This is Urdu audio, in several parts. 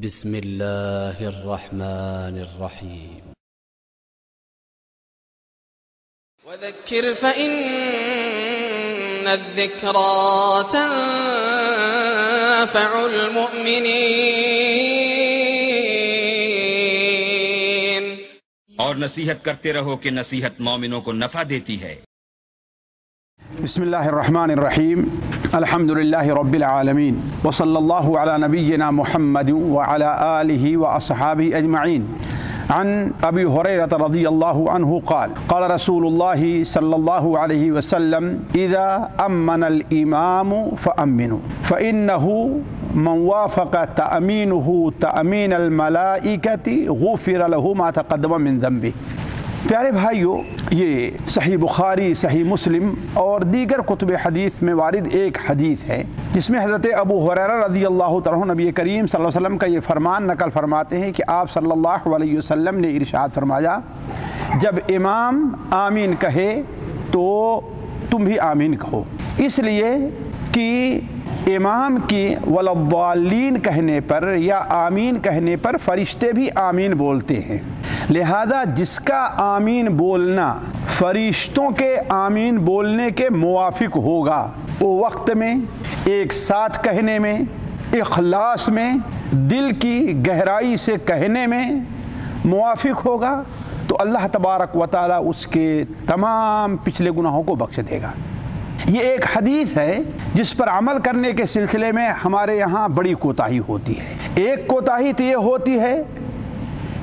بسم الله الرحمن الرحيم. وذكر فإن الذكرى تنفع المؤمنين. اور نصیحت کرتے رہو کہ نصیحت مومنوں کو نفع دیتی ہے۔ بسم الله الرحمن الرحيم. الحمد لله رب العالمين وصلى الله على نبينا محمد وعلى آله وأصحابه أجمعين عن أبي هريرة رضي الله عنه قال قال رسول الله صلى الله عليه وسلم إذا أمن الإمام فأمنوا فإنه من وافق تأمينه تأمين الملائكة غفر له ما تقدم من ذنبه. پیارے بھائیو، یہ صحیح بخاری، صحیح مسلم اور دیگر کتب حدیث میں وارد ایک حدیث ہے، جس میں حضرت ابو حریرہ رضی اللہ تعالیٰ نبی کریم صلی اللہ علیہ وسلم کا یہ فرمان نقل فرماتے ہیں کہ آپ صلی اللہ علیہ وسلم نے ارشاد فرمایا، جب امام آمین کہے تو تم بھی آمین کہو۔ اس لیے کہ امام کی ولضالین کہنے پر یا آمین کہنے پر فرشتے بھی آمین بولتے ہیں۔ لہذا جس کا آمین بولنا فرشتوں کے آمین بولنے کے موافق ہوگا، وہ وقت میں، ایک ساتھ کہنے میں، اخلاص میں، دل کی گہرائی سے کہنے میں موافق ہوگا، تو اللہ تبارک و تعالی اس کے تمام پچھلے گناہوں کو بخش دے گا۔ یہ ایک حدیث ہے جس پر عمل کرنے کے سلسلے میں ہمارے یہاں بڑی کوتاہی ہوتی ہے۔ ایک کوتاہی تو یہ ہوتی ہے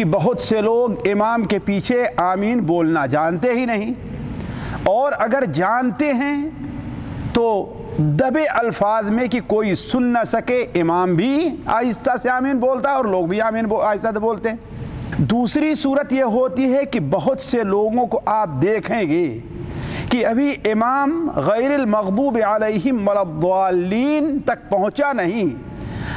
کہ بہت سے لوگ امام کے پیچھے آمین بولنا جانتے ہی نہیں۔ اور اگر جانتے ہیں تو دبے الفاظ میں کہ کوئی سن نہ سکے، امام بھی آہستہ سے آمین بولتا ہے اور لوگ بھی آمین آہستہ سے بولتے ہیں۔ دوسری صورت یہ ہوتی ہے کہ بہت سے لوگوں کو آپ دیکھیں گے کہ ابھی امام غیر المغضوب علیہم والضالین تک پہنچا نہیں۔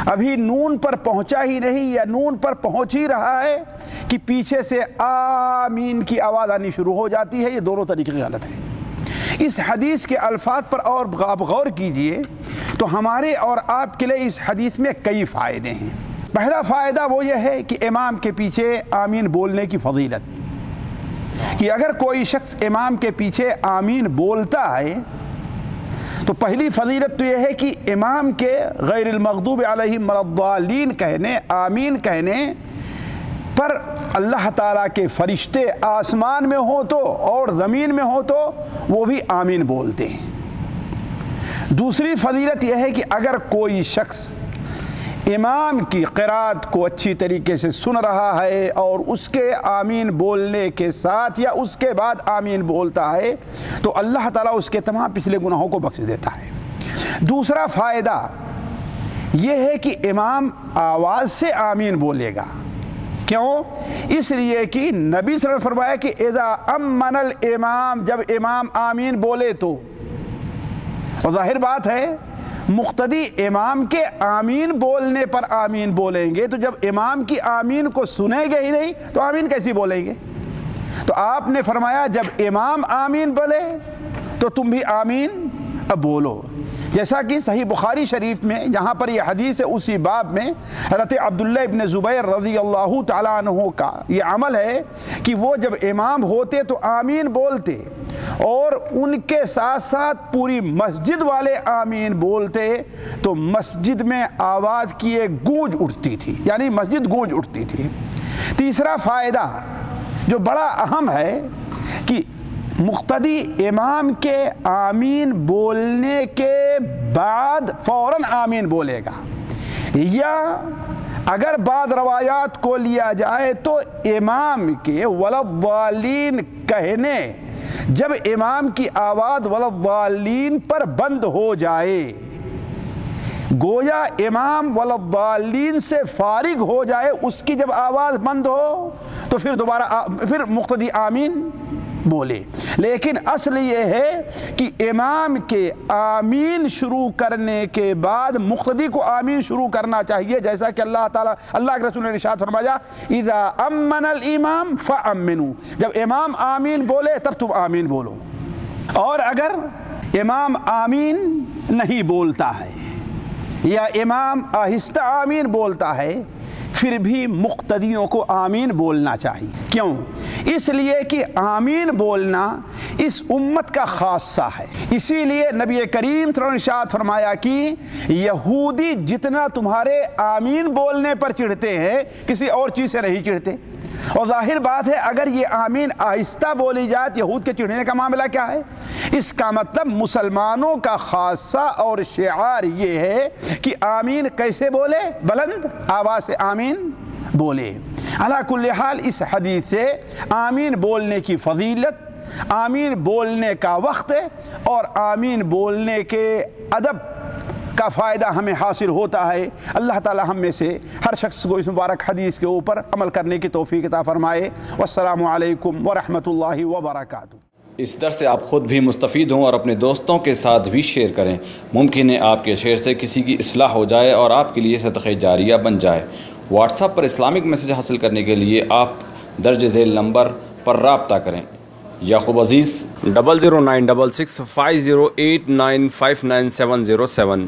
ابھی نون پر پہنچا ہی نہیں یا نون پر پہنچ ہی رہا ہے کہ پیچھے سے آمین کی آواز آنی شروع ہو جاتی ہے، یہ دونوں طریقے غلط ہیں۔ اس حدیث کے الفاظ پر اور آپ غور کیجیے تو ہمارے اور آپ کے لیے اس حدیث میں کئی فائدے ہیں۔ پہلا فائدہ وہ یہ ہے کہ امام کے پیچھے آمین بولنے کی فضیلت۔ کہ اگر کوئی شخص امام کے پیچھے آمین بولتا ہے تو پہلی فضیلت تو یہ ہے کہ امام کے غیر المغضوب علیہ مرضالین کہنے، آمین کہنے پر اللہ تعالیٰ کے فرشتے آسمان میں ہوں تو اور زمین میں ہوں تو وہ بھی آمین بولتے ہیں۔ دوسری فضیلت یہ ہے کہ اگر کوئی شخص امام کی قرآت کو اچھی طریقے سے سن رہا ہے اور اس کے آمین بولنے کے ساتھ یا اس کے بعد آمین بولتا ہے، تو اللہ تعالیٰ اس کے تمام پچھلے گناہوں کو بخش دیتا ہے۔ دوسرا فائدہ یہ ہے کہ امام آواز سے آمین بولے گا۔ کیوں؟ اس لیے کہ نبی صلی اللہ علیہ وسلم فرمایا کہ اذا امن الامام، جب امام آمین بولے تو۔ اور ظاہر بات ہے مقتدی امام کے آمین بولنے پر آمین بولیں گے، تو جب امام کی آمین کو سنیں گے ہی نہیں، تو آمین کیسی بولیں گے؟ تو آپ نے فرمایا جب امام آمین بولے تو تم بھی آمین بولو۔ جیسا کہ صحیح بخاری شریف میں یہاں پر یہ حدیث ہے، اسی باب میں حضرت عبداللہ ابن زبیر رضی اللہ تعالیٰ عنہ کا یہ عمل ہے کہ وہ جب امام ہوتے تو آمین بولتے اور ان کے ساتھ ساتھ پوری مسجد والے آمین بولتے تو مسجد میں آواز کی ایک گونج اٹھتی تھی۔ یعنی مسجد گونج اٹھتی تھی۔ تیسرا فائدہ جو بڑا اہم ہے مقتدی امام کے آمین بولنے کے بعد فوراً آمین بولے گا۔ یا اگر بعض روایات کو لیا جائے تو امام کے ولضالین کہنے، جب امام کی آواز ولضالین پر بند ہو جائے، گویا امام ولضالین سے فارغ ہو جائے، اس کی جب آواز بند ہو تو پھر دوبارہ پھر مقتدی آمین۔ بولے۔ لیکن اصل یہ ہے کہ امام کے آمین شروع کرنے کے بعد مقتدی کو آمین شروع کرنا چاہیے، جیسا کہ اللہ تعالیٰ، اللہ کے رسول نے ارشاد فرمایا، اذا امن الامام فامنوا. جب امام آمین بولے تب تم آمین بولو۔ اور اگر امام آمین نہیں بولتا ہے یا امام آہستہ آمین بولتا ہے پھر بھی مقتدیوں کو آمین بولنا چاہیے۔ کیوں؟ اس لیے کہ آمین بولنا اس امت کا خاصہ ہے۔ اسی لیے نبی کریم صلی فرمایا کہ یہودی جتنا تمہارے آمین بولنے پر چڑھتے ہیں، کسی اور چیز سے نہیں چڑھتے۔ اور ظاہر بات ہے، اگر یہ آمین آہستہ بولی جائے یہود کے چڑھنے کا معاملہ کیا ہے؟ اس کا مطلب مسلمانوں کا خاصہ اور شعار یہ ہے کہ آمین کیسے بولے؟ بلند آواز سے آمین بولے۔ علا کل حال اس حدیث سے آمین بولنے کی فضیلت، آمین بولنے کا وقت اور آمین بولنے کے ادب کا فائدہ ہمیں حاصل ہوتا ہے۔ اللہ تعالی ہم میں سے ہر شخص کو اس مبارک حدیث کے اوپر عمل کرنے کی توفیق عطا فرمائے۔ والسلام علیکم ورحمۃ اللہ وبرکاتہ۔ اس در سے آپ خود بھی مستفید ہوں اور اپنے دوستوں کے ساتھ بھی شیئر کریں۔ ممکن ہے آپ کے شیئر سے کسی کی اصلاح ہو جائے اور آپ کے لیے صدقہ جاریہ بن جائے۔ واٹس اپ پر اسلامک میسج حاصل کرنے کے لیے آپ درج ذیل نمبر پر رابطہ کریں۔ Yaqoob Aziz. Double zero nine double six five zero eight nine five nine seven zero seven